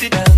sit down.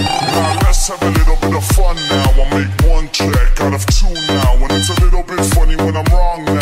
Let's have a little bit of fun now. I make one track out of two now. And it's a little bit funny when I'm wrong now.